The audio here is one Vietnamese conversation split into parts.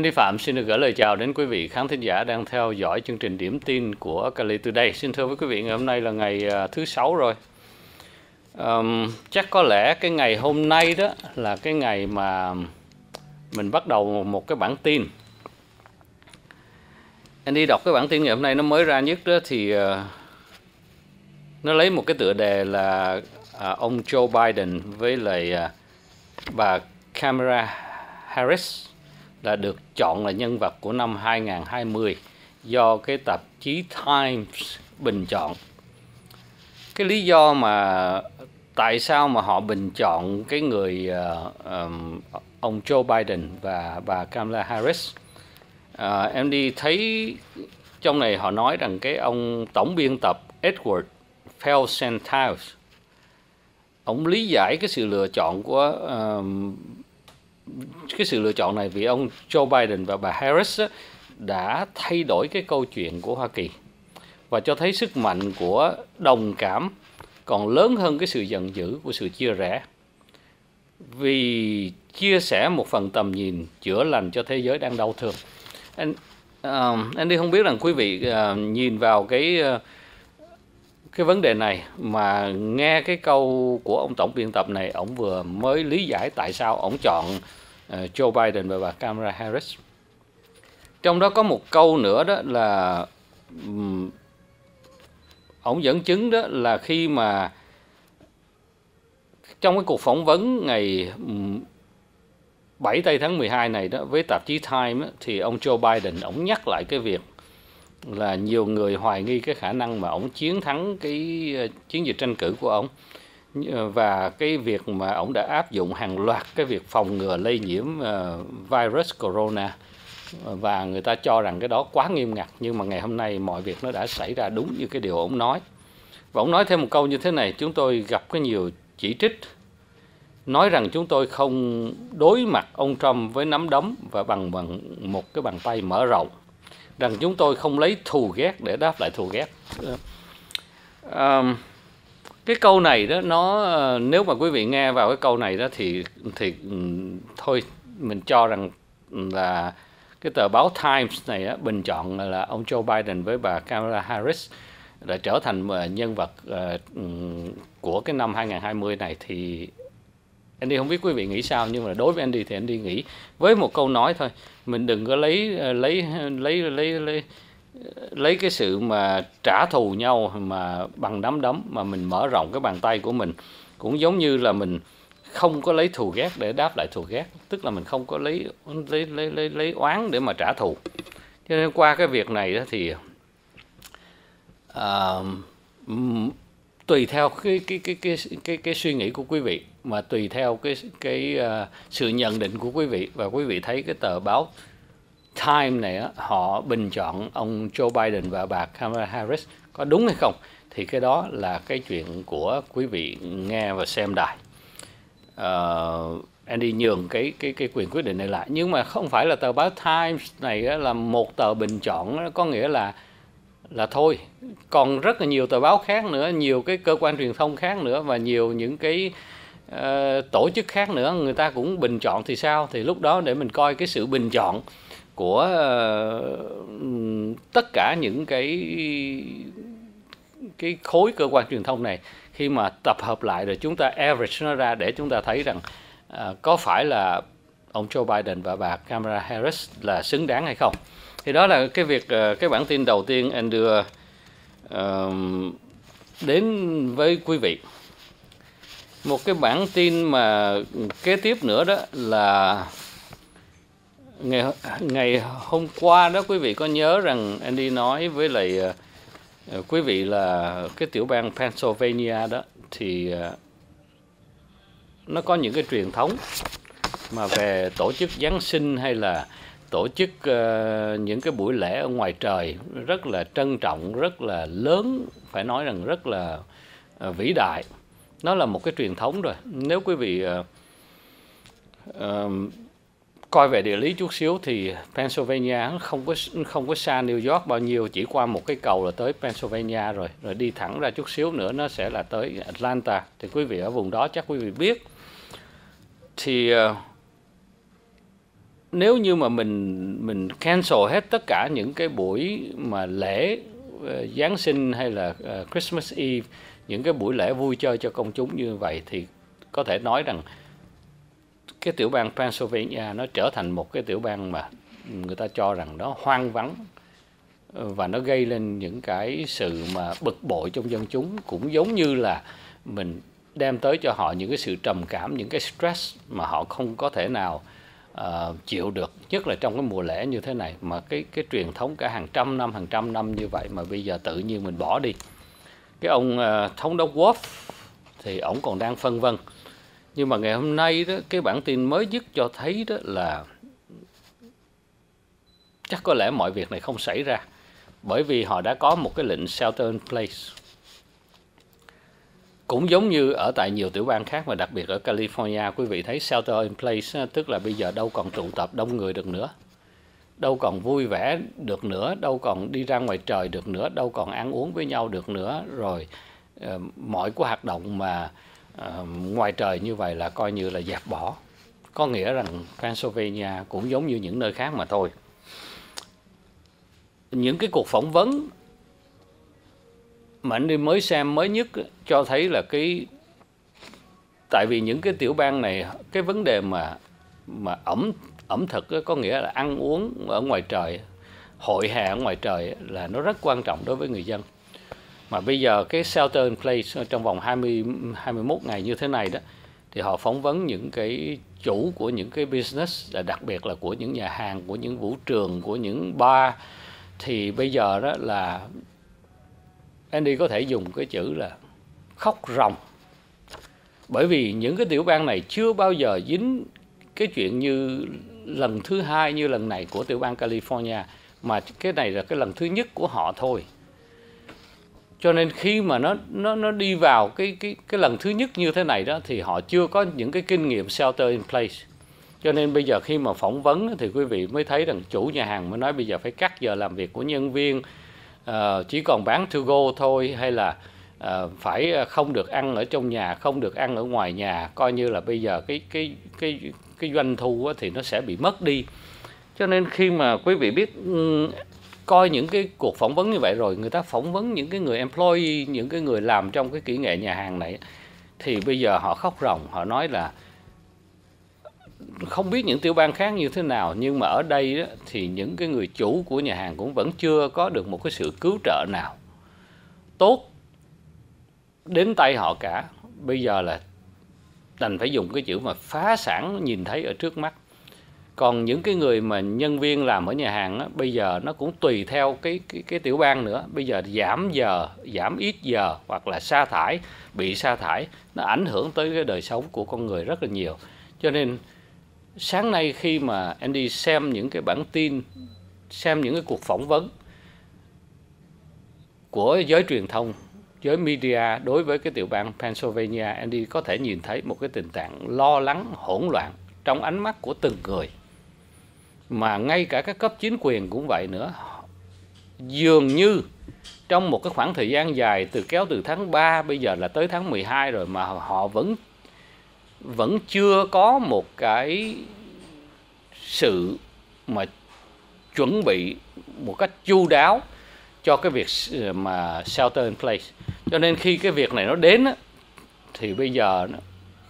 Anh Đi Phạm xin được gửi lời chào đến quý vị khán thính giả đang theo dõi chương trình điểm tin của Cali Today. Xin thưa với quý vị, ngày hôm nay là ngày à, thứ sáu rồi. Um, chắc có lẽ cái ngày hôm nay đó là cái ngày mà mình bắt đầu một cái bản tin. Anh đi đọc cái bản tin ngày hôm nay nó mới ra nhất đó thì uh, nó lấy một cái tựa đề là uh, ông Joe Biden với lại uh, bà Kamala Harris là được chọn là nhân vật của năm 2020 do cái tạp chí Times bình chọn. Cái lý do mà tại sao mà họ bình chọn cái người uh, um, ông Joe Biden và bà Kamala Harris uh, em đi thấy trong này họ nói rằng cái ông tổng biên tập Edward Felsenthal ông lý giải cái sự lựa chọn của uh, cái sự lựa chọn này vì ông Joe Biden và bà Harris đã thay đổi cái câu chuyện của Hoa Kỳ và cho thấy sức mạnh của đồng cảm còn lớn hơn cái sự giận dữ của sự chia rẽ. Vì chia sẻ một phần tầm nhìn chữa lành cho thế giới đang đau thương. Anh uh, anh đi không biết rằng quý vị uh, nhìn vào cái uh, cái vấn đề này mà nghe cái câu của ông tổng biên tập này ông vừa mới lý giải tại sao ông chọn Ờ, Joe Biden và bà Kamala Harris. Trong đó có một câu nữa đó là um, ông dẫn chứng đó là khi mà trong cái cuộc phỏng vấn ngày 7 tây tháng 12 này đó với tạp chí Time đó, thì ông Joe Biden ông nhắc lại cái việc là nhiều người hoài nghi cái khả năng mà ông chiến thắng cái ờ, chiến dịch tranh cử của ông Ờ, và cái việc mà ông đã áp dụng hàng loạt cái việc phòng ngừa lây nhiễm ờ, virus corona ờ, và người ta cho rằng cái đó quá nghiêm ngặt nhưng mà ngày hôm nay mọi việc nó đã xảy ra đúng như cái điều ông nói. Và ông nói thêm một câu như thế này chúng tôi gặp cái nhiều chỉ trích nói rằng chúng tôi không đối mặt ông Trump với nắm đấm và bằng bằng một cái bàn tay mở rộng rằng chúng tôi không lấy thù ghét để đáp lại thù ghét. Um, cái câu này đó nó nếu mà quý vị nghe vào cái câu này đó thì thì ừ, thôi mình cho rằng là cái tờ báo Times này á, bình chọn là ông Joe Biden với bà Kamala Harris đã trở thành ờ, nhân vật uh, của cái năm 2020 này thì Andy không biết quý vị nghĩ sao nhưng mà đối với Andy thì Andy nghĩ với một câu nói thôi mình đừng có lấy ờ, lấy lấy lấy lấy lấy lấy cái sự mà trả thù nhau mà bằng đấm đấm mà mình mở rộng cái bàn tay của mình cũng giống như là mình không có lấy thù ghét để đáp lại thù ghét tức là mình không có lấy lấy lấy lấy, lấy oán để mà trả thù. Cho nên qua cái việc này đó thì uh, tùy theo cái cái cái cái cái cái suy nghĩ của quý vị mà tùy theo cái cái uh, sự nhận định của quý vị. Và quý vị thấy cái tờ báo Time này á, họ bình chọn ông Joe Biden và bà Kamala Harris có đúng hay không? Thì cái đó là cái chuyện của quý vị nghe và xem đài. Uh, Andy nhường cái cái cái quyền quyết định này lại. Nhưng mà không phải là tờ báo Times này á, là một tờ bình chọn có nghĩa là là thôi. Còn rất là nhiều tờ báo khác nữa nhiều cái cơ quan truyền thông khác nữa và nhiều những cái uh, tổ chức khác nữa người ta cũng bình chọn thì sao? Thì lúc đó để mình coi cái sự bình chọn của ờ, tất cả những cái cái khối cơ quan truyền thông này. Khi mà tập hợp lại rồi chúng ta average nó ra để chúng ta thấy rằng à, có phải là ông Joe Biden và bà Kamala Harris là xứng đáng hay không? Thì đó là cái việc ờ, cái bản tin đầu tiên anh đưa uh, đến với quý vị. Một cái bản tin mà kế tiếp nữa đó là ngày ngày hôm qua đó quý vị có nhớ rằng Andy nói với lại uh, quý vị là cái tiểu bang Pennsylvania đó thì uh, nó có những cái truyền thống mà về tổ chức Giáng sinh hay là tổ chức uh, những cái buổi lễ ở ngoài trời rất là trân trọng, rất là lớn, phải nói rằng rất là uh, vĩ đại. Nó là một cái truyền thống rồi. Nếu quý vị uh, uh, coi về địa lý chút xíu thì Pennsylvania không có không có xa New York bao nhiêu, chỉ qua một cái cầu là tới Pennsylvania rồi, rồi đi thẳng ra chút xíu nữa nó sẽ là tới Atlanta. Thì quý vị ở vùng đó chắc quý vị biết. Thì ờ, nếu như mà mình mình cancel hết tất cả những cái buổi mà lễ ờ, Giáng sinh hay là ờ, Christmas Eve những cái buổi lễ vui chơi cho công chúng như vậy thì có thể nói rằng cái tiểu bang Pennsylvania nó trở thành một cái tiểu bang mà người ta cho rằng nó hoang vắng và nó gây lên những cái sự mà bực bội trong dân chúng cũng giống như là mình đem tới cho họ những cái sự trầm cảm những cái stress mà họ không có thể nào uh, chịu được nhất là trong cái mùa lễ như thế này. Mà cái cái truyền thống cả hàng trăm năm hàng trăm năm như vậy mà bây giờ tự nhiên mình bỏ đi. Cái ông uh, thống đốc Wolf thì ổng còn đang phân vân nhưng mà ngày hôm nay đó, cái bản tin mới nhất cho thấy đó là chắc có lẽ mọi việc này không xảy ra, bởi vì họ đã có một cái lệnh shelter in place. Cũng giống như ở tại nhiều tiểu bang khác mà đặc biệt ở California, quý vị thấy shelter in place tức là bây giờ đâu còn tụ tập đông người được nữa, đâu còn vui vẻ được nữa, đâu còn đi ra ngoài trời được nữa, đâu còn ăn uống với nhau được nữa. Rồi ờ, mọi cái hoạt động mà uh, ngoài trời như vậy là coi như là dẹp bỏ. Có nghĩa rằng Pennsylvania cũng giống như những nơi khác mà thôi. Những cái cuộc phỏng vấn mà anh đi mới xem mới nhất cho thấy là cái tại vì những cái tiểu bang này cái vấn đề mà mà ẩm ẩm thực có nghĩa là ăn uống ở ngoài trời hội hè ở ngoài trời là nó rất quan trọng đối với người dân mà bây giờ cái shelter in place trong vòng 20 21 ngày như thế này đó, thì họ phỏng vấn những cái chủ của những cái business đặc biệt là của những nhà hàng, của những vũ trường, của những bar. Thì bây giờ đó là Andy có thể dùng cái chữ là khóc ròng. Bởi vì những cái tiểu bang này chưa bao giờ dính cái chuyện như lần thứ hai, như lần này của tiểu bang California, mà cái này là cái lần thứ nhất của họ thôi cho nên khi mà nó nó nó đi vào cái cái cái lần thứ nhất như thế này đó thì họ chưa có những cái kinh nghiệm shelter in place. Cho nên bây giờ khi mà phỏng vấn thì quý vị mới thấy rằng chủ nhà hàng mới nói bây giờ phải cắt giờ làm việc của nhân viên. Uh, chỉ còn bán to go thôi hay là uh, phải không được ăn ở trong nhà không được ăn ở ngoài nhà. Coi như là bây giờ cái cái cái cái doanh thu thì nó sẽ bị mất đi. Cho nên khi mà quý vị biết coi những cái cuộc phỏng vấn như vậy rồi người ta phỏng vấn những cái người employee những cái người làm trong cái kỹ nghệ nhà hàng này thì bây giờ họ khóc ròng họ nói là không biết những tiểu bang khác như thế nào nhưng mà ở đây đó, thì những cái người chủ của nhà hàng cũng vẫn chưa có được một cái sự cứu trợ nào tốt đến tay họ cả. Bây giờ là đành phải dùng cái chữ mà phá sản nhìn thấy ở trước mắt còn những cái người mà nhân viên làm ở nhà hàng á, bây giờ nó cũng tùy theo cái, cái cái tiểu bang nữa. Bây giờ giảm giờ giảm ít giờ hoặc là sa thải bị sa thải nó ảnh hưởng tới cái đời sống của con người rất là nhiều. Cho nên sáng nay khi mà em đi xem những cái bản tin xem những cái cuộc phỏng vấn của giới truyền thông giới media đối với cái tiểu bang Pennsylvania Andy có thể nhìn thấy một cái tình trạng lo lắng hỗn loạn trong ánh mắt của từng người mà ngay cả các cấp chính quyền cũng vậy nữa. Dường như trong một cái khoảng thời gian dài từ kéo từ tháng 3 bây giờ là tới tháng 12 rồi mà họ vẫn vẫn chưa có một cái sự mà chuẩn bị một cách chu đáo cho cái việc mà shelter in place. Cho nên khi cái việc này nó đến á, thì bây giờ nó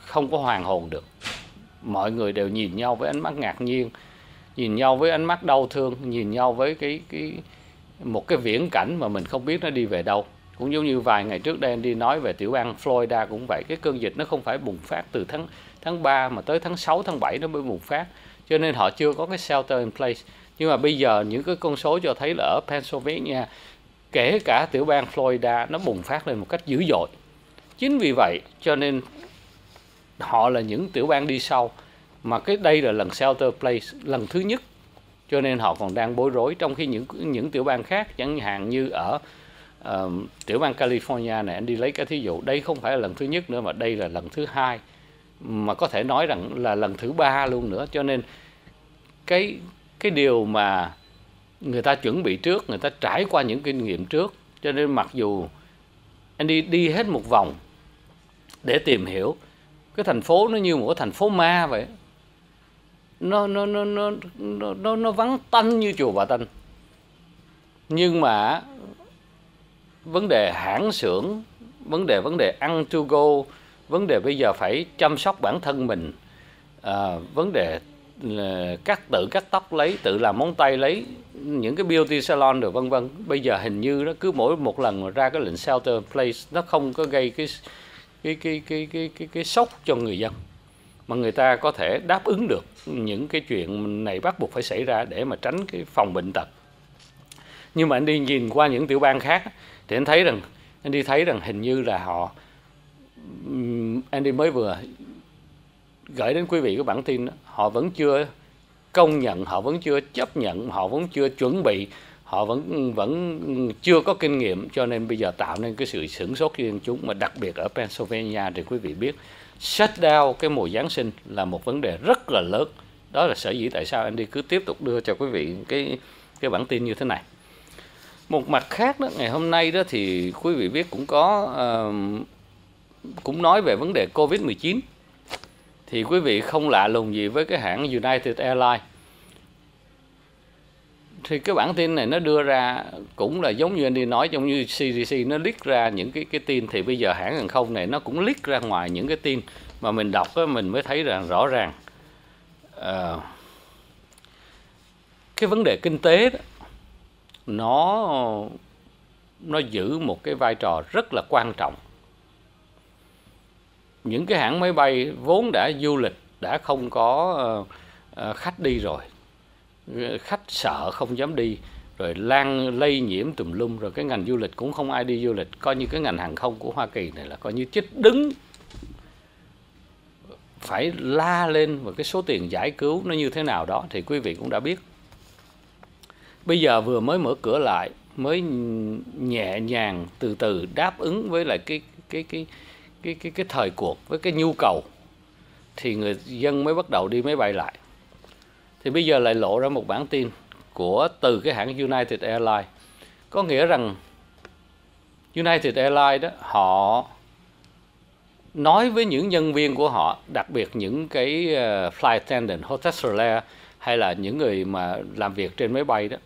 không có hoàn hồn được. Mọi người đều nhìn nhau với ánh mắt ngạc nhiên nhìn nhau với ánh mắt đau thương, nhìn nhau với cái cái, một cái viễn cảnh mà mình không biết nó đi về đâu. Cũng giống như vài ngày trước đây anh đi nói về tiểu bang Florida cũng vậy, cái cơn dịch nó không phải bùng phát từ tháng tháng 3 mà tới tháng 6 tháng 7 nó mới bùng phát. Cho nên họ chưa có cái shelter in place. Nhưng mà bây giờ những cái con số cho thấy là ở Pennsylvania, kể cả tiểu bang Florida, nó bùng phát lên một cách dữ dội. Chính vì vậy cho nên họ là những tiểu bang đi sau mà cái đây là lần shelter place lần thứ nhất. Cho nên họ còn đang bối rối trong khi những những tiểu bang khác chẳng hạn như ở uh, tiểu bang California này anh đi lấy cái thí dụ đây không phải là lần thứ nhất nữa mà đây là lần thứ hai. Mà có thể nói rằng là lần thứ ba luôn nữa. Cho nên cái cái điều mà người ta chuẩn bị trước người ta trải qua những kinh nghiệm trước. Cho nên mặc dù anh đi đi hết một vòng để tìm hiểu cái thành phố nó như một cái thành phố ma vậy nó nó nó nó nó nó, nó vắng tanh như chùa bà tanh. Nhưng mà vấn đề hãng xưởng vấn đề vấn đề ăn to go vấn đề bây giờ phải chăm sóc bản thân mình à, vấn đề là cắt tự cắt tóc lấy tự làm móng tay lấy những cái beauty salon rồi vân vân. Bây giờ hình như nó cứ mỗi một lần mà ra cái lệnh shelter place nó không có gây cái cái cái cái cái cái cái sốc cho người dân mà người ta có thể đáp ứng được những cái chuyện này bắt buộc phải xảy ra để mà tránh cái phòng bệnh tật. Nhưng mà anh đi nhìn qua những tiểu bang khác thì anh thấy rằng, anh đi thấy rằng hình như là họ anh đi mới vừa gửi đến quý vị cái bản tin họ vẫn chưa công nhận, họ vẫn chưa chấp nhận, họ vẫn chưa chuẩn bị, họ vẫn vẫn chưa có kinh nghiệm, cho nên bây giờ tạo nên cái sự sửng sốt cho dân chúng, mà đặc biệt ở Pennsylvania thì quý vị biết shut down cái mùa Giáng sinh là một vấn đề rất là lớn. Đó là sở dĩ tại sao anh đi cứ tiếp tục đưa cho quý vị cái cái bản tin như thế này. Một mặt khác đó ngày hôm nay đó thì quý vị biết cũng có uh, cũng nói về vấn đề Covid 19 thì quý vị không lạ lùng gì với cái hãng United Airlines thì cái bản tin này nó đưa ra cũng là giống như anh đi nói giống như CDC nó leak ra những cái cái tin. Thì bây giờ hãng hàng không này nó cũng leak ra ngoài những cái tin mà mình đọc á, mình mới thấy rằng rõ ràng. Uh, cái vấn đề kinh tế đó, nó nó giữ một cái vai trò rất là quan trọng. Những cái hãng máy bay vốn đã du lịch đã không có ờ, ờ, khách đi rồi khách sợ không dám đi, rồi lan lây nhiễm tùm lum, rồi cái ngành du lịch cũng không ai đi du lịch. Coi như cái ngành hàng không của Hoa Kỳ này là coi như chết đứng. Phải la lên và cái số tiền giải cứu nó như thế nào đó thì quý vị cũng đã biết. Bây giờ vừa mới mở cửa lại, mới nhẹ nhàng từ từ đáp ứng với lại cái cái cái cái cái cái thời cuộc với cái nhu cầu, thì người dân mới bắt đầu đi máy bay lại thì bây giờ lại lộ ra một bản tin của, từ cái hãng United Airlines. Có nghĩa rằng United Airlines đó, họ nói với những nhân viên của họ, đặc biệt những cái ờ, flight attendant hostess hay là những người mà làm việc trên máy bay đó,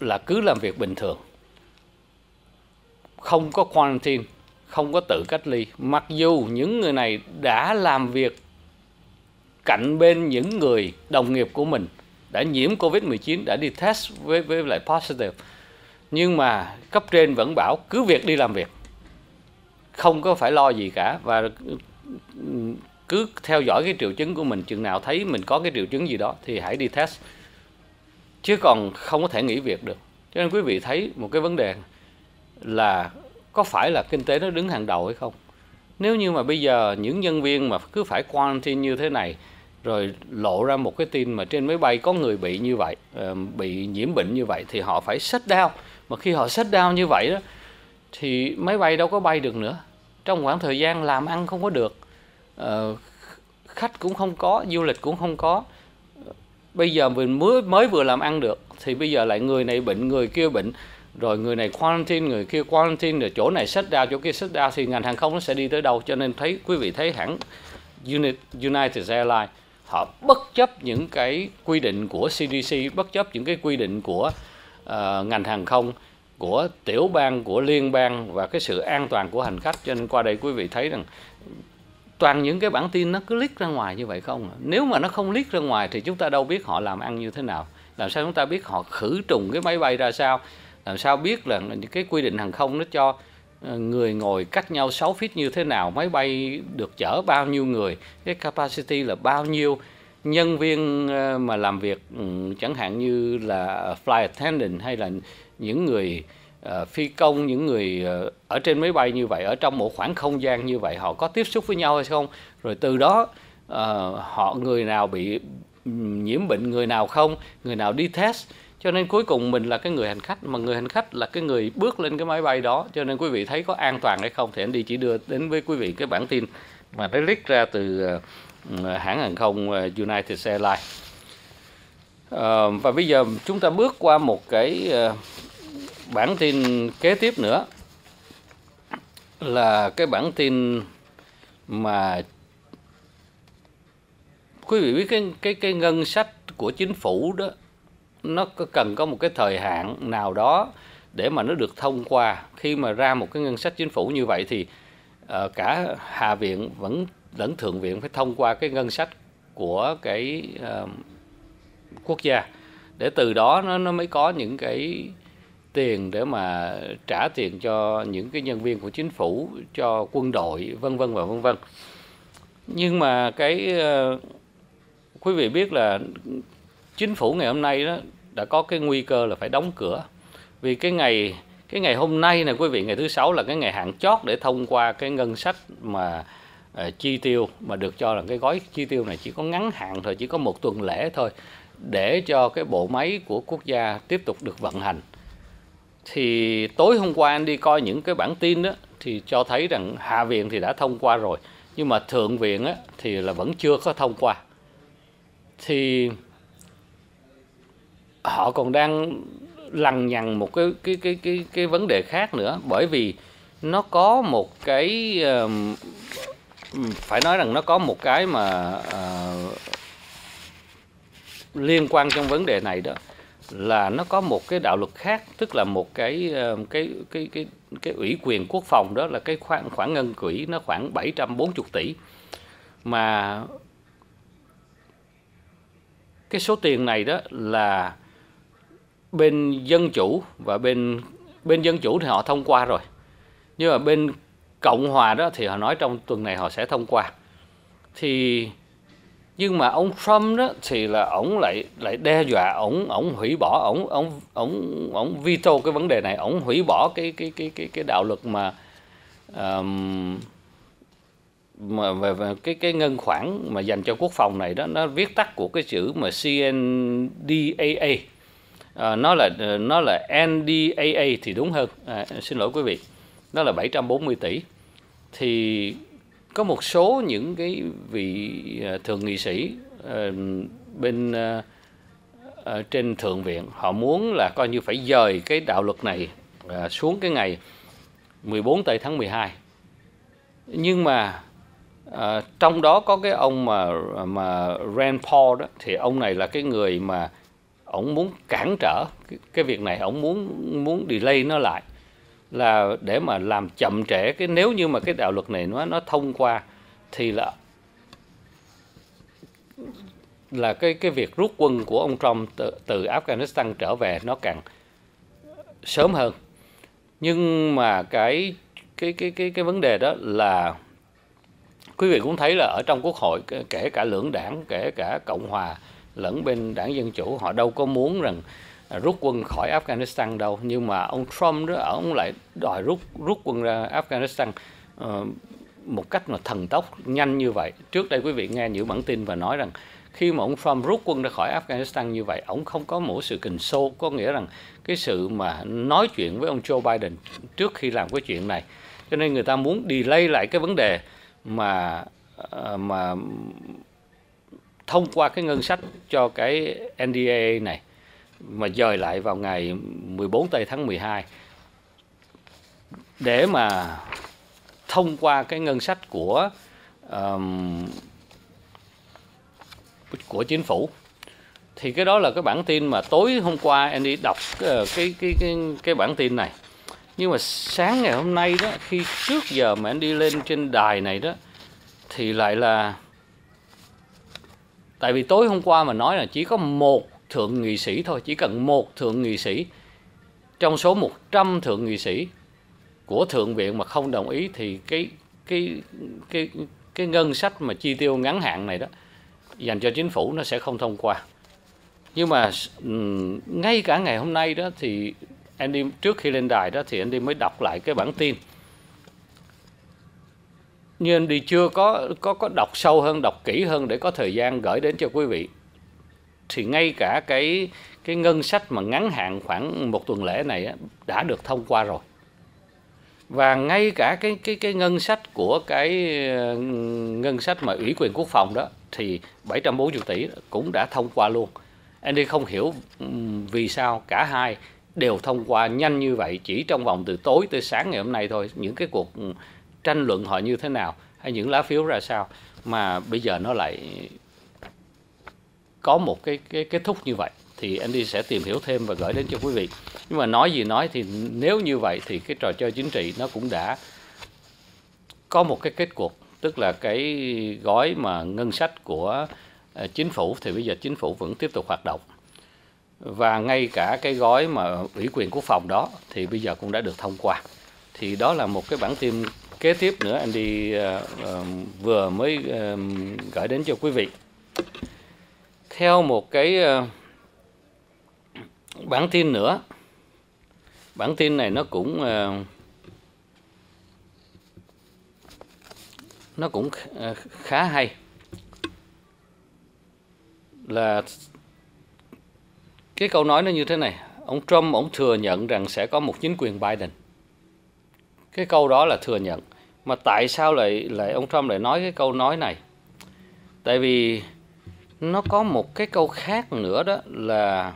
là cứ làm việc bình thường. Không có quarantine, không có tự cách ly. Mặc dù những người này đã làm việc cạnh bên những người đồng nghiệp của mình đã nhiễm Covid-19 đã đi test với với lại positive. Nhưng mà cấp trên vẫn bảo cứ việc đi làm việc, không có phải lo gì cả. Và cứ theo dõi cái triệu chứng của mình, chừng nào thấy mình có cái triệu chứng gì đó thì hãy đi test. Chứ còn không có thể nghỉ việc được. Cho nên quý vị thấy một cái vấn đề là có phải là kinh tế nó đứng hàng đầu hay không? Nếu như mà bây giờ những nhân viên mà cứ phải quarantine như thế này rồi lộ ra một cái tin mà trên máy bay có người bị như vậy ờ, bị nhiễm bệnh như vậy thì họ phải shut down. Mà khi họ shut down như vậy đó, thì máy bay đâu có bay được nữa. Trong khoảng thời gian làm ăn không có được ờ, khách cũng không có, du lịch cũng không có. Bây giờ mình mới mới vừa làm ăn được, thì bây giờ lại người này bệnh, người kia bệnh. Rồi người này quarantine, người kia quarantine, rồi chỗ này shut down, chỗ kia shut down thì ngành hàng không nó sẽ đi tới đâu. Cho nên thấy, quý vị thấy hãng United Airlines họ bất chấp những cái quy định của CDC bất chấp những cái quy định của uh, ngành hàng không của tiểu bang của liên bang và cái sự an toàn của hành khách. Cho nên qua đây quý vị thấy rằng toàn những cái bản tin nó cứ lít ra ngoài như vậy không à. nếu mà nó không lít ra ngoài thì chúng ta đâu biết họ làm ăn như thế nào. Làm sao chúng ta biết họ khử trùng cái máy bay ra sao? Làm sao biết là những cái quy định hàng không nó cho Ờ, người ngồi cách nhau 6 feet như thế nào, máy bay được chở bao nhiêu người, cái capacity là bao nhiêu, nhân viên ờ, mà làm việc ừ, chẳng hạn như là flight attendant hay là những người ờ, phi công, những người ở trên máy bay như vậy, ở trong một khoảng không gian như vậy, họ có tiếp xúc với nhau hay không? Rồi từ đó họ người nào bị ừ, nhiễm bệnh, người nào không? Người nào đi test? Cho nên cuối cùng mình là cái người hành khách mà người hành khách là cái người bước lên cái máy bay đó. Cho nên quý vị thấy có an toàn hay không thì anh đi chỉ đưa đến với quý vị cái bản tin mà nó leak ra từ ờ, hãng hàng không ờ, United Airlines. À, và bây giờ chúng ta bước qua một cái bản tin kế tiếp nữa. Là cái bản tin mà quý vị biết cái cái cái ngân sách của chính phủ đó nó cần có một cái thời hạn nào đó để mà nó được thông qua. Khi mà ra một cái ngân sách chính phủ như vậy thì uh, cả hạ viện vẫn lẫn thượng viện phải thông qua cái ngân sách của cái uh, quốc gia. Để từ đó nó nó mới có những cái tiền để mà trả tiền cho những cái nhân viên của chính phủ cho quân đội vân vân và vân vân. Nhưng mà cái uh, quý vị biết là chính phủ ngày hôm nay đó đã có cái nguy cơ là phải đóng cửa. Vì cái ngày cái ngày hôm nay này quý vị ngày thứ sáu là cái ngày hạn chót để thông qua cái ngân sách mà uh, chi tiêu mà được cho là cái gói chi tiêu này chỉ có ngắn hạn thôi chỉ có một tuần lễ thôi để cho cái bộ máy của quốc gia tiếp tục được vận hành. Thì tối hôm qua anh đi coi những cái bản tin đó thì cho thấy rằng hạ viện thì đã thông qua rồi nhưng mà thượng viện á, thì là vẫn chưa có thông qua. Thì họ còn đang lằng nhằng một cái cái cái cái cái vấn đề khác nữa. Bởi vì nó có một cái uh, phải nói rằng nó có một cái mà uh, liên quan trong vấn đề này đó là nó có một cái đạo luật khác tức là một cái ờ, cái cái cái cái ủy quyền quốc phòng đó là cái khoản khoản ngân quỹ nó khoảng 740 tỷ. Mà cái số tiền này đó là bên dân chủ và bên bên dân chủ thì họ thông qua rồi. Nhưng mà bên cộng hòa đó thì họ nói trong tuần này họ sẽ thông qua. Thì nhưng mà ông Trump đó thì là ổng lại lại đe dọa ổng ổng hủy bỏ ổng ổng ổng ổng veto cái vấn đề này ổng hủy bỏ cái cái cái cái cái đạo luật mà um, mà về, về cái cái ngân khoản mà dành cho quốc phòng này đó nó viết tắt của cái chữ mà CNDAA à, nó là ờ, nó là NDAA thì đúng hơn. À, xin lỗi quý vị. Nó là 740 tỷ. Thì có một số những cái vị ờ, thượng nghị sĩ uh, bên uh, ở trên thượng viện họ muốn là coi như phải dời cái đạo luật này uh, xuống cái ngày 14 tây tháng 12 nhưng mà à, trong đó có cái ông mà mà Rand Paul đó thì ông này là cái người mà ông muốn cản trở cái, cái việc này ông muốn muốn delay nó lại là để mà làm chậm trễ cái nếu như mà cái đạo luật này nó nó thông qua thì là là cái cái việc rút quân của ông Trump từ, từ Afghanistan trở về nó càng sớm hơn. Nhưng mà cái cái cái cái cái vấn đề đó là quý vị cũng thấy là ở trong quốc hội kể cả lưỡng đảng kể cả cộng hòa lẫn bên đảng dân chủ. Họ đâu có muốn rằng à, rút quân khỏi Afghanistan đâu. Nhưng mà ông Trump đó ông lại đòi rút rút quân ra Afghanistan uh, một cách mà thần tốc nhanh như vậy. Trước đây quý vị nghe những bản tin và nói rằng khi mà ông Trump rút quân ra khỏi Afghanistan như vậy ông không có một sự kình xô. Có nghĩa rằng cái sự mà nói chuyện với ông Joe Biden trước khi làm cái chuyện này. Cho nên người ta muốn delay lại cái vấn đề mà ờ, mà thông qua cái ngân sách cho cái NDA này mà dời lại vào ngày 14 tây tháng 12 để mà thông qua cái ngân sách của um, của chính phủ. Thì cái đó là cái bản tin mà tối hôm qua anh đi đọc cái cái cái cái, cái bản tin này. Nhưng mà sáng ngày hôm nay đó khi trước giờ mà anh đi lên trên đài này đó thì lại là tại vì tối hôm qua mà nói là chỉ có một thượng nghị sĩ thôi, chỉ cần một thượng nghị sĩ. Trong số 100 thượng nghị sĩ của thượng viện mà không đồng ý thì cái cái cái cái ngân sách mà chi tiêu ngắn hạn này đó dành cho chính phủ nó sẽ không thông qua. Nhưng mà ngay cả ngày hôm nay đó thì Andy, trước khi lên đài đó thì Andy mới đọc lại cái bản tin nhưng đi chưa có có có đọc sâu hơn, đọc kỹ hơn để có thời gian gửi đến cho quý vị thì ngay cả cái cái ngân sách mà ngắn hạn khoảng một tuần lễ này đã được thông qua rồi và ngay cả cái cái cái ngân sách của cái ờ, ngân sách mà ủy quyền quốc phòng đó, thì 740 tỷ cũng đã thông qua luôn. Andy không hiểu vì sao cả hai đều thông qua nhanh như vậy, chỉ trong vòng từ tối tới sáng ngày hôm nay thôi. Những cái cuộc tranh luận họ như thế nào, hay những lá phiếu ra sao, mà bây giờ nó lại có một cái cái, kết thúc như vậy, thì Andy sẽ tìm hiểu thêm và gửi đến cho quý vị. Nhưng mà nói gì nói thì nếu như vậy thì cái trò chơi chính trị nó cũng đã có một cái kết cuộc, tức là cái gói mà ngân sách của à, chính phủ, thì bây giờ chính phủ vẫn tiếp tục hoạt động và ngay cả cái gói mà ủy quyền quốc phòng đó thì bây giờ cũng đã được thông qua thì đó là một cái bản tin kế tiếp nữa anh đi uh, uh, vừa mới uh, gửi đến cho quý vị. Theo một cái uh, bản tin nữa. Bản tin này nó cũng uh, nó cũng khá hay. Là cái câu nói nó như thế này. Ông Trump ông thừa nhận rằng sẽ có một chính quyền Biden. Cái câu đó là thừa nhận mà tại sao lại lại ông Trump lại nói cái câu nói này? Tại vì nó có một cái câu khác nữa đó là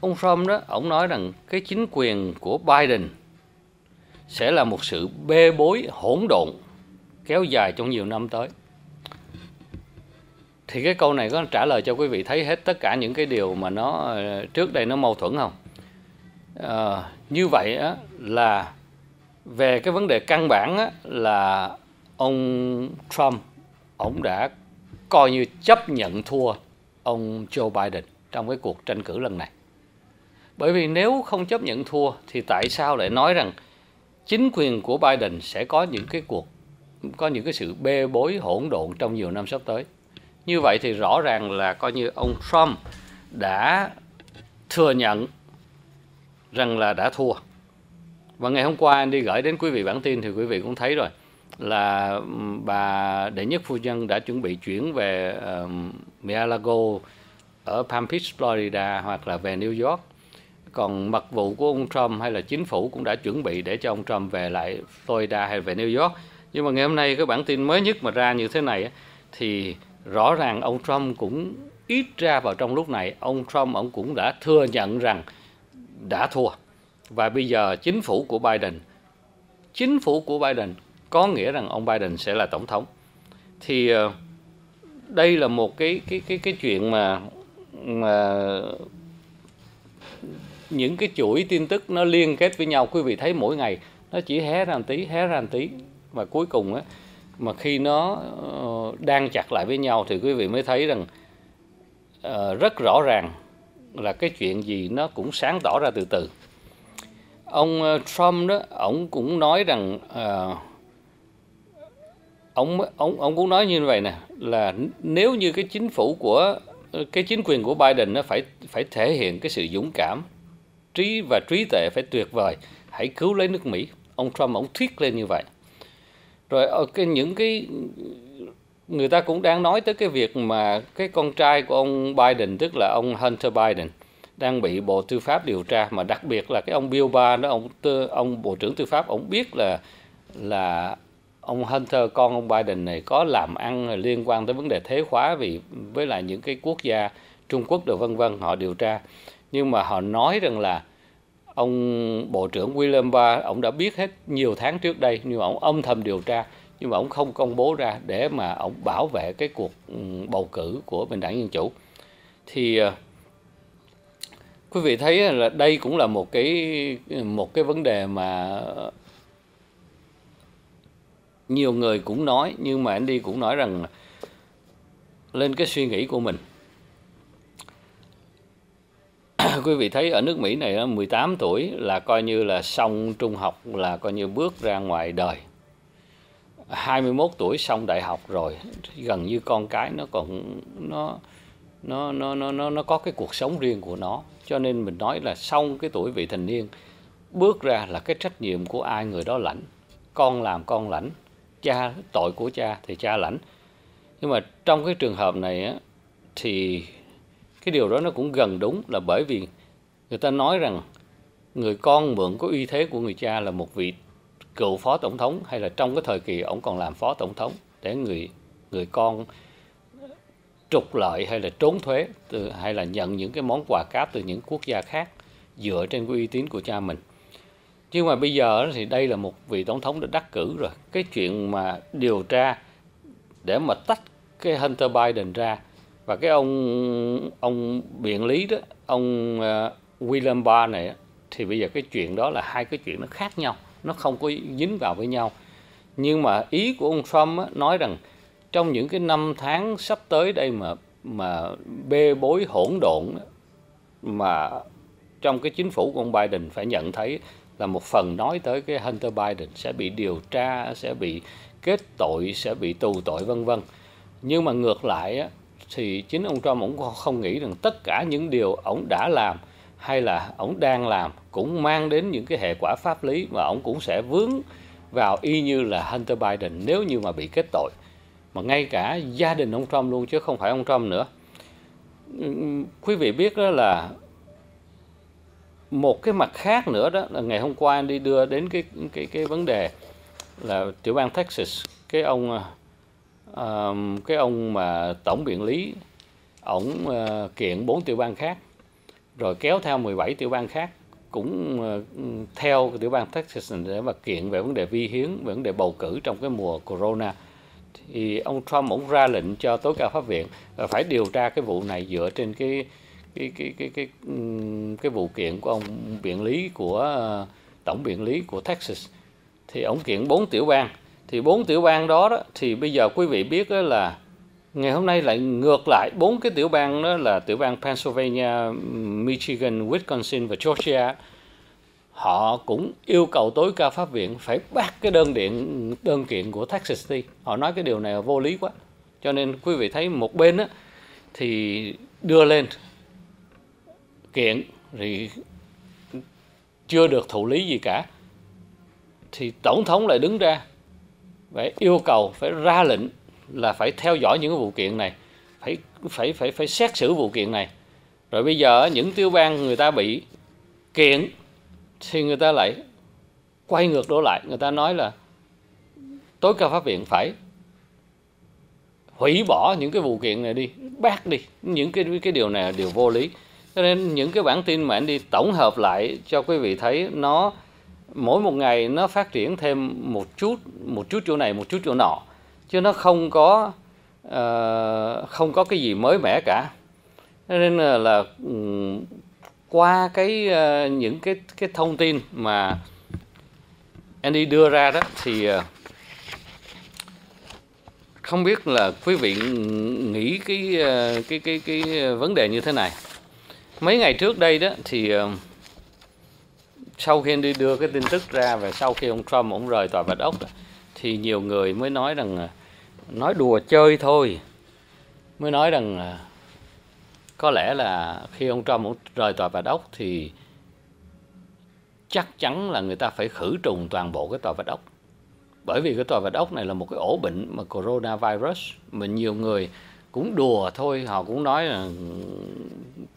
ông Trump đó ông nói rằng cái chính quyền của Biden sẽ là một sự bê bối hỗn độn kéo dài trong nhiều năm tới. Thì cái câu này có trả lời cho quý vị thấy hết tất cả những cái điều mà nó ờ, trước đây nó mâu thuẫn không? À, như vậy á, là về cái vấn đề căn bản á, là ông Trump ông đã coi như chấp nhận thua ông Joe Biden trong cái cuộc tranh cử lần này bởi vì nếu không chấp nhận thua thì tại sao lại nói rằng chính quyền của Biden sẽ có những cái cuộc có những cái sự bê bối hỗn độn trong nhiều năm sắp tới. Như vậy thì rõ ràng là coi như ông Trump đã thừa nhận rằng là đã thua. Và ngày hôm qua anh đi gửi đến quý vị bản tin thì quý vị cũng thấy rồi là bà đệ nhất phu nhân đã chuẩn bị chuyển về uh, Mar-a-Lago ở Palm Beach, Florida hoặc là về New York. Còn mật vụ của ông Trump hay là chính phủ cũng đã chuẩn bị để cho ông Trump về lại Florida hay về New York. Nhưng mà ngày hôm nay cái bản tin mới nhất mà ra như thế này thì rõ ràng ông Trump cũng ít ra vào trong lúc này. Ông Trump ông cũng đã thừa nhận rằng đã thua và bây giờ chính phủ của Biden chính phủ của Biden có nghĩa rằng ông Biden sẽ là tổng thống. Thì ờ, đây là một cái cái cái cái chuyện mà mà những cái chuỗi tin tức nó liên kết với nhau. Quý vị thấy mỗi ngày nó chỉ hé ra một tí hé ra một tí. Và cuối cùng á mà khi nó ờ, đang chặt lại với nhau thì quý vị mới thấy rằng uh, rất rõ ràng là cái chuyện gì nó cũng sáng tỏ ra từ từ ông ờ, Trump đó ông cũng nói rằng uh, ông ông ông cũng nói như vậy nè là nếu như cái chính phủ của ờ, cái chính quyền của Biden nó phải phải thể hiện cái sự dũng cảm trí và trí tuệ phải tuyệt vời hãy cứu lấy nước Mỹ. Ông Trump ông thuyết lên như vậy. Rồi cái những cái người ta cũng đang nói tới cái việc mà cái con trai của ông Biden tức là ông Hunter Biden đang bị bộ tư pháp điều tra mà đặc biệt là cái ông Bill Barr đó ông tư, ông bộ trưởng tư pháp ông biết là là ông Hunter con ông Biden này có làm ăn liên quan tới vấn đề thế khóa vì với lại những cái quốc gia Trung Quốc được vân vân họ điều tra. Nhưng mà họ nói rằng là ông bộ trưởng William Barr ông đã biết hết nhiều tháng trước đây nhưng mà ông âm thầm điều tra nhưng mà ông không công bố ra để mà ông bảo vệ cái cuộc ừ, bầu cử của bình đẳng dân chủ. Thì ờ, quý vị thấy là đây cũng là một cái một cái vấn đề mà nhiều người cũng nói, nhưng mà anh đi cũng nói rằng lên cái suy nghĩ của mình. Quý vị thấy ở nước Mỹ này 18 tuổi là coi như là xong trung học, là coi như bước ra ngoài đời. 21 tuổi xong đại học rồi, gần như con cái nó còn, nó nó nó nó nó nó có cái cuộc sống riêng của nó cho nên mình nói là xong cái tuổi vị thành niên bước ra là cái trách nhiệm của ai người đó lãnh. Con làm con lãnh cha tội của cha thì cha lãnh. Nhưng mà trong cái trường hợp này á, thì cái điều đó nó cũng gần đúng là bởi vì người ta nói rằng người con mượn có uy thế của người cha là một vị cựu phó tổng thống hay là trong cái thời kỳ ông còn làm phó tổng thống để người người con trục lợi hay là trốn thuế, từ, hay là nhận những cái món quà cáp từ những quốc gia khác dựa trên cái uy tín của cha mình. Nhưng mà bây giờ thì đây là một vị tổng thống đã đắc cử rồi. Cái chuyện mà điều tra để mà tách cái Hunter Biden ra và cái ông ông biện lý đó, ông ờ, William Barr này thì bây giờ cái chuyện đó là hai cái chuyện nó khác nhau, nó không có dính vào với nhau. Nhưng mà ý của ông Trump nói rằng trong những cái năm tháng sắp tới đây mà mà bê bối hỗn độn mà trong cái chính phủ của ông Biden phải nhận thấy là một phần nói tới cái Hunter Biden sẽ bị điều tra, sẽ bị kết tội, sẽ bị tù tội vân vân. Nhưng mà ngược lại á, thì chính ông Trump cũng không nghĩ rằng tất cả những điều ông đã làm hay là ông đang làm cũng mang đến những cái hệ quả pháp lý mà ông cũng sẽ vướng vào y như là Hunter Biden nếu như mà bị kết tội mà ngay cả gia đình ông Trump luôn chứ không phải ông Trump nữa. Quý vị biết đó là một cái mặt khác nữa đó là ngày hôm qua anh đi đưa đến cái cái cái vấn đề là tiểu bang Texas. Cái ông uh, cái ông mà tổng biện lý ổng uh, kiện bốn tiểu bang khác rồi kéo theo 17 tiểu bang khác cũng uh, theo tiểu bang Texas để mà kiện về vấn đề vi hiến về vấn đề bầu cử trong cái mùa corona thì ông Trump cũng ra lệnh cho tối cao pháp viện ờ, phải điều tra cái vụ này dựa trên cái cái cái cái cái cái vụ kiện của ông biện lý của ờ, tổng biện lý của Texas. Thì ông kiện bốn tiểu bang. Thì bốn tiểu bang đó, đó thì bây giờ quý vị biết đó là ngày hôm nay lại ngược lại bốn cái tiểu bang đó là tiểu bang Pennsylvania, Michigan, Wisconsin và Georgia họ cũng yêu cầu tối cao pháp viện phải bác cái đơn điện đơn kiện của Texas đi. Họ nói cái điều này là vô lý quá. Cho nên quý vị thấy một bên á, thì đưa lên kiện thì chưa được thụ lý gì cả. Thì tổng thống lại đứng ra phải yêu cầu phải ra lệnh là phải theo dõi những vụ kiện này phải phải phải phải xét xử vụ kiện này. Rồi bây giờ những tiêu bang người ta bị kiện thì người ta lại quay ngược đổ lại. Người ta nói là tối cao pháp viện phải hủy bỏ những cái vụ kiện này đi bác đi. Những cái cái điều này là điều vô lý. Cho nên những cái bản tin mà anh đi tổng hợp lại cho quý vị thấy nó mỗi một ngày nó phát triển thêm một chút một chút chỗ này một chút chỗ nọ. Chứ nó không có uh, không có cái gì mới mẻ cả. Nên là, là qua cái uh, những cái cái thông tin mà Andy đưa ra đó thì uh, không biết là quý vị nghĩ cái uh, cái cái cái vấn đề như thế này. Mấy ngày trước đây đó thì uh, sau khi Andy đưa cái tin tức ra và sau khi ông Trump ông rời tòa bạch ốc đó, thì nhiều người mới nói rằng nói đùa chơi thôi. Mới nói rằng có lẽ là khi ông Trump rời tòa Bạch Ốc thì chắc chắn là người ta phải khử trùng toàn bộ cái tòa Bạch Ốc. Bởi vì cái tòa Bạch Ốc này là một cái ổ bệnh mà coronavirus mà nhiều người cũng đùa thôi, họ cũng nói là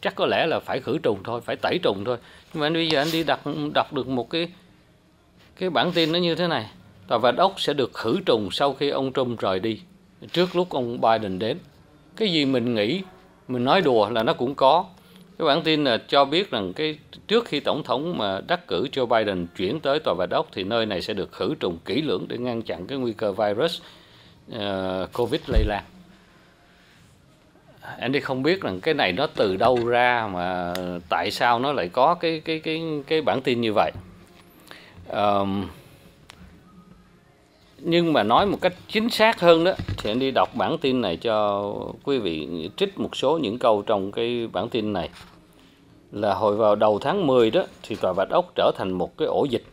chắc có lẽ là phải khử trùng thôi, phải tẩy trùng thôi. Nhưng mà anh bây giờ anh đi đọc đọc được một cái cái bản tin nó như thế này. Tòa Bạch Ốc sẽ được khử trùng sau khi ông Trump rời đi, trước lúc ông Biden đến. Cái gì mình nghĩ mình nói đùa là nó cũng có. Cái bản tin là cho biết rằng cái trước khi tổng thống mà đắc cử Joe Biden chuyển tới tòa bạch ốc thì nơi này sẽ được khử trùng kỹ lưỡng để ngăn chặn cái nguy cơ virus uh, covid lây lan. Anh đi không biết rằng cái này nó từ đâu ra mà tại sao nó lại có cái cái cái cái bản tin như vậy. Um, nhưng mà nói một cách chính xác hơn đó, thì anh đi đọc bản tin này cho quý vị trích một số những câu trong cái bản tin này là hồi vào đầu tháng 10 đó, thì tòa Bạch Ốc trở thành một cái ổ dịch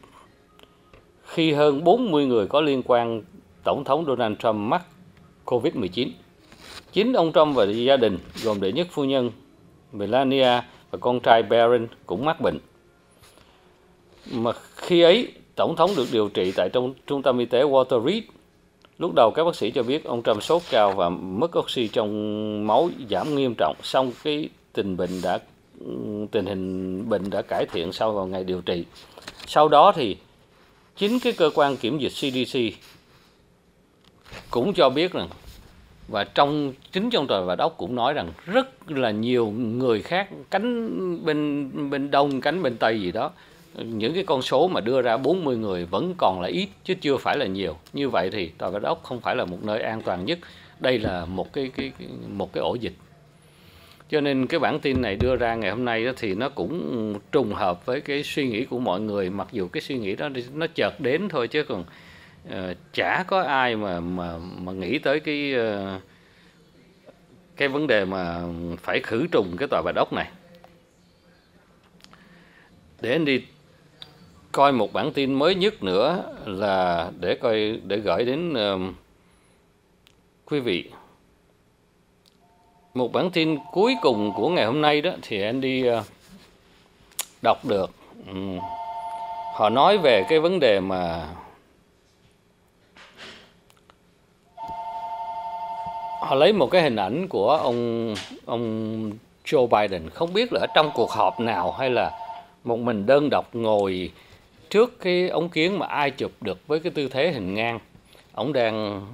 khi hơn 40 người có liên quan, Tổng thống Donald Trump mắc COVID-19. Chính ông Trump và gia đình, gồm đệ nhất phu nhân Melania và con trai Barron cũng mắc bệnh. Mà khi ấy Tổng thống được điều trị tại trong trung tâm y tế Walter Reed. Lúc đầu các bác sĩ cho biết ông Trump sốt cao và mất oxy trong máu giảm nghiêm trọng. Xong cái tình bệnh đã, tình hình bệnh đã cải thiện sau vào ngày điều trị. Sau đó thì chính cái cơ quan kiểm dịch CDC cũng cho biết rằng, và trong, chính trong tòa và đốc cũng nói rằng rất là nhiều người khác, cánh bên bên đông, cánh bên tây gì đó những cái con số mà đưa ra 40 người vẫn còn là ít chứ chưa phải là nhiều. Như vậy thì tòa bạch ốc không phải là một nơi an toàn nhất. Đây là một cái cái, cái một cái ổ dịch. Cho nên cái bản tin này đưa ra ngày hôm nay đó thì nó cũng trùng hợp với cái suy nghĩ của mọi người mặc dù cái suy nghĩ đó nó chợt đến thôi chứ còn uh, chả có ai mà mà mà nghĩ tới cái uh, cái vấn đề mà phải khử trùng cái tòa bạch ốc này. Để anh đi coi một bản tin mới nhất nữa là để coi để gửi đến uh, quý vị. Một bản tin cuối cùng của ngày hôm nay đó thì anh đi uh, đọc được. Um, họ nói về cái vấn đề mà họ lấy một cái hình ảnh của ông ông Joe Biden không biết là ở trong cuộc họp nào hay là một mình đơn độc ngồi trước cái ống kiến mà ai chụp được với cái tư thế hình ngang ông đang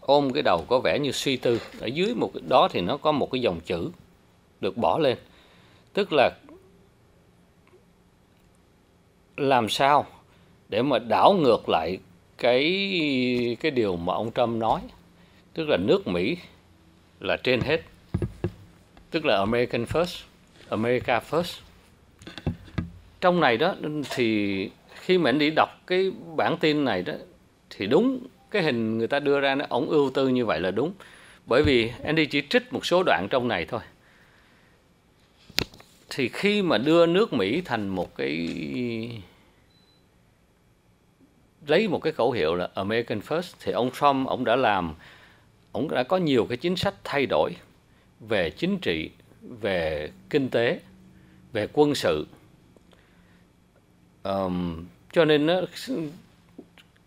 ôm cái đầu có vẻ như suy tư. Ở dưới một cái, đó thì nó có một cái dòng chữ được bỏ lên. Tức là làm sao để mà đảo ngược lại cái cái điều mà ông Trump nói. Tức là nước Mỹ là trên hết. Tức là American first, America first. Trong này đó thì khi mà anh đi đọc cái bản tin này đó thì đúng cái hình người ta đưa ra nó ổng ưu tư như vậy là đúng. Bởi vì Andy chỉ trích một số đoạn trong này thôi. Thì khi mà đưa nước Mỹ thành một cái lấy một cái khẩu hiệu là American First thì ông Trump ông đã làm ông đã có nhiều cái chính sách thay đổi về chính trị về kinh tế về quân sự. Um, cho nên nó,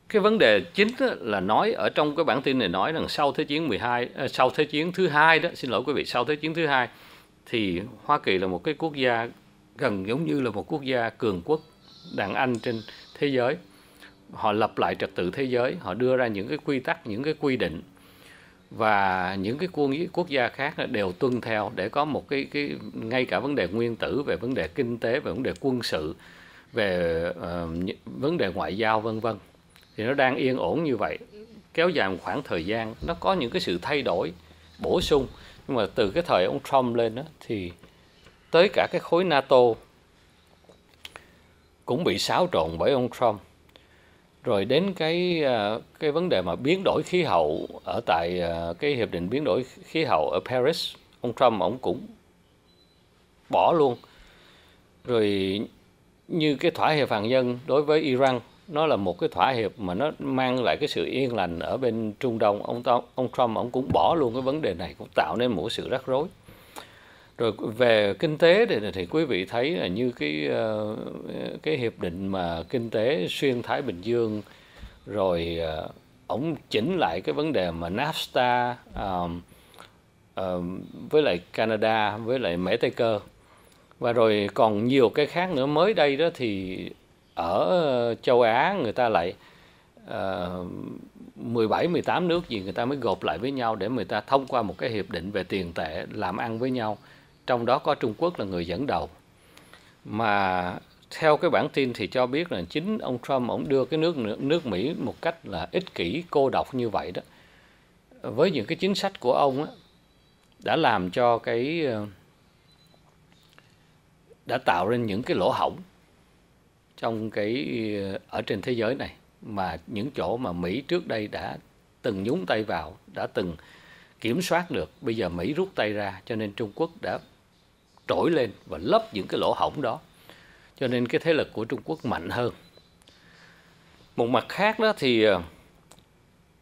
cái vấn đề chính là nói ở trong cái bản tin này nói rằng sau thế chiến 12 à, sau thế chiến thứ hai đó, xin lỗi quý vị, sau thế chiến thứ hai, thì Hoa Kỳ là một cái quốc gia gần giống như là một quốc gia cường quốc đàn anh trên thế giới. Họ lập lại trật tự thế giới, họ đưa ra những cái quy tắc, những cái quy định, và những cái quốc quốc gia khác đều tuân theo để có một cái cái, ngay cả vấn đề nguyên tử, về vấn đề kinh tế, về vấn đề quân sự về uh, vấn đề ngoại giao vân vân. Thì nó đang yên ổn như vậy. Kéo dài một khoảng thời gian nó có những cái sự thay đổi bổ sung. Nhưng mà từ cái thời ông Trump lên đó, thì tới cả cái khối NATO cũng bị xáo trộn bởi ông Trump. Rồi đến cái ờ, cái vấn đề mà biến đổi khí hậu ở tại ờ, cái hiệp định biến đổi khí hậu ở Paris ông Trump ông cũng bỏ luôn. Rồi như cái thỏa hiệp hạt nhân đối với Iran. Nó là một cái thỏa hiệp mà nó mang lại cái sự yên lành ở bên Trung Đông. Ông ông Trump ông cũng bỏ luôn cái vấn đề này cũng tạo nên một sự rắc rối. Rồi về kinh tế thì, thì quý vị thấy là như cái ờ, cái hiệp định mà kinh tế xuyên Thái Bình Dương rồi ờ, ông chỉnh lại cái vấn đề mà NAFTA um, um, với lại Canada với lại Mỹ Tây Cơ và rồi còn nhiều cái khác nữa. Mới đây đó thì ở châu Á người ta lại uh, 17 18 nước gì người ta mới gộp lại với nhau để người ta thông qua một cái hiệp định về tiền tệ làm ăn với nhau. Trong đó có Trung Quốc là người dẫn đầu. Mà theo cái bản tin thì cho biết là chính ông Trump ông đưa cái nước nước Mỹ một cách là ích kỷ cô độc như vậy đó. Với những cái chính sách của ông á, đã làm cho cái ờ, đã tạo ra những cái lỗ hổng trong cái, ở trên thế giới này, mà những chỗ mà Mỹ trước đây đã từng nhúng tay vào, đã từng kiểm soát được, bây giờ Mỹ rút tay ra, cho nên Trung Quốc đã trỗi lên và lấp những cái lỗ hổng đó. Cho nên cái thế lực của Trung Quốc mạnh hơn. Một mặt khác đó thì ờ,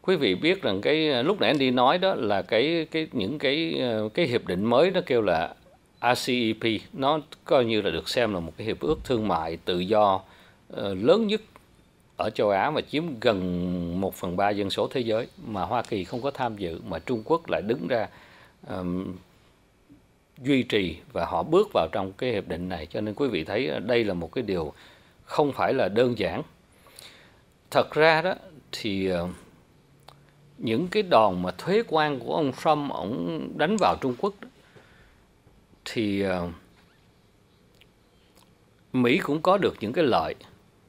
quý vị biết rằng cái, lúc nãy anh đi nói đó là cái cái, những cái ờ, cái hiệp định mới nó kêu là RCEP nó coi như là được xem là một cái hiệp ước thương mại tự do uh, lớn nhất ở châu Á và chiếm gần 1 phần 3 dân số thế giới mà Hoa Kỳ không có tham dự mà Trung Quốc lại đứng ra um, duy trì và họ bước vào trong cái hiệp định này. Cho nên quý vị thấy ờ, đây là một cái điều không phải là đơn giản. Thật ra đó thì ờ, những cái đòn mà thuế quan của ông Trump ông đánh vào Trung Quốc đó, thì ờ, Mỹ cũng có được những cái lợi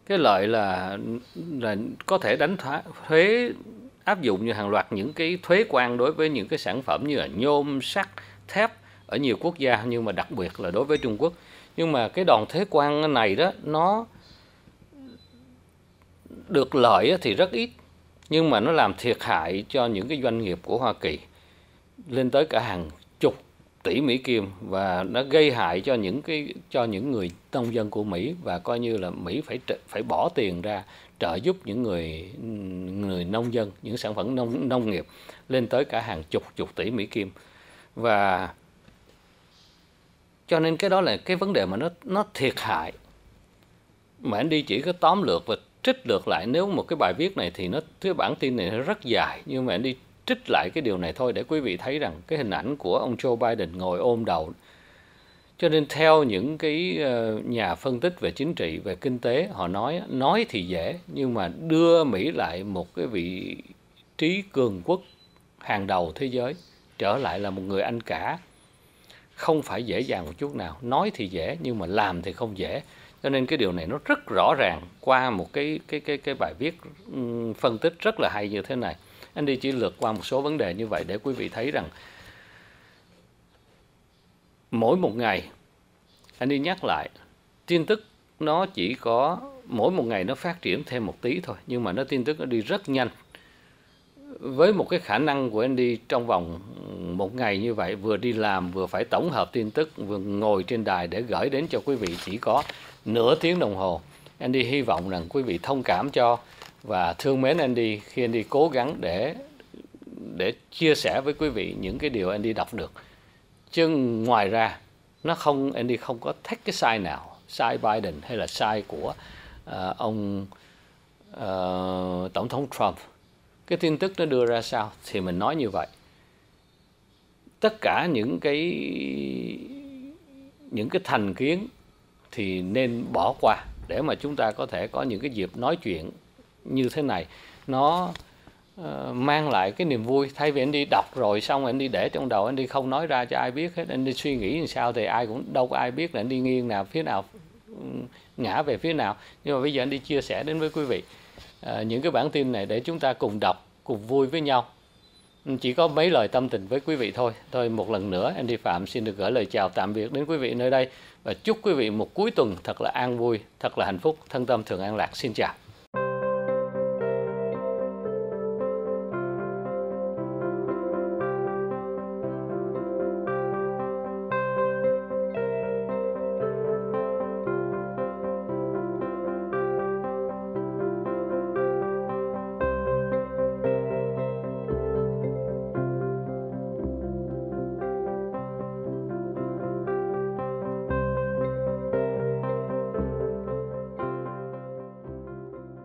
cái lợi là là có thể đánh thuế áp dụng như hàng loạt những cái thuế quan đối với những cái sản phẩm như là nhôm, sắt, thép ở nhiều quốc gia nhưng mà đặc biệt là đối với Trung Quốc. Nhưng mà cái đòn thuế quan này đó nó được lợi thì rất ít nhưng mà nó làm thiệt hại cho những cái doanh nghiệp của Hoa Kỳ lên tới cả hàng tỷ Mỹ Kim và nó gây hại cho những cái, cho những người nông dân của Mỹ và coi như là Mỹ phải phải bỏ tiền ra trợ giúp những người người nông dân, những sản phẩm nông nông nghiệp lên tới cả hàng chục chục tỷ Mỹ Kim. Và cho nên cái đó là cái vấn đề mà nó nó thiệt hại. Mà anh đi chỉ có tóm lược và trích lược lại, nếu một cái bài viết này thì nó cái bản tin này nó rất dài, nhưng mà anh đi trích lại cái điều này thôi để quý vị thấy rằng cái hình ảnh của ông Joe Biden ngồi ôm đầu. Cho nên theo những cái ờ, nhà phân tích về chính trị, về kinh tế, họ nói nói thì dễ, nhưng mà đưa Mỹ lại một cái vị trí cường quốc hàng đầu thế giới, trở lại là một người anh cả, không phải dễ dàng một chút nào. Nói thì dễ, nhưng mà làm thì không dễ. Cho nên cái điều này nó rất rõ ràng qua một cái cái cái cái bài viết phân tích rất là hay như thế này anh đi chỉ lượt qua một số vấn đề như vậy để quý vị thấy rằng mỗi một ngày, anh đi nhắc lại, tin tức nó chỉ có, mỗi một ngày nó phát triển thêm một tí thôi, nhưng mà nó, tin tức nó đi rất nhanh. Với một cái khả năng của Andy trong vòng một ngày như vậy, vừa đi làm, vừa phải tổng hợp tin tức, vừa ngồi trên đài để gửi đến cho quý vị chỉ có nửa tiếng đồng hồ Andy hy vọng rằng quý vị thông cảm cho và thương mến Andy khi Andy cố gắng để để chia sẻ với quý vị những cái điều Andy đọc được. Chứ ngoài ra nó không Andy không có thách cái sai nào sai Biden hay là sai của uh, ông uh, tổng thống Trump. Cái tin tức nó đưa ra sao thì mình nói như vậy. Tất cả những cái những cái thành kiến thì nên bỏ qua để mà chúng ta có thể có những cái dịp nói chuyện như thế này. Nó uh, mang lại cái niềm vui. Thay vì anh đi đọc rồi xong anh đi để trong đầu anh đi không nói ra cho ai biết hết anh đi suy nghĩ làm sao thì ai cũng đâu có ai biết là anh đi nghiêng nào phía nào ừ, ngã về phía nào. Nhưng mà bây giờ anh đi chia sẻ đến với quý vị uh, những cái bản tin này để chúng ta cùng đọc cùng vui với nhau. Ừ, chỉ có mấy lời tâm tình với quý vị thôi. Thôi một lần nữa Andy Phạm xin được gửi lời chào tạm biệt đến quý vị nơi đây. Và chúc quý vị một cuối tuần thật là an vui thật là hạnh phúc. Thân tâm thường an lạc xin chào.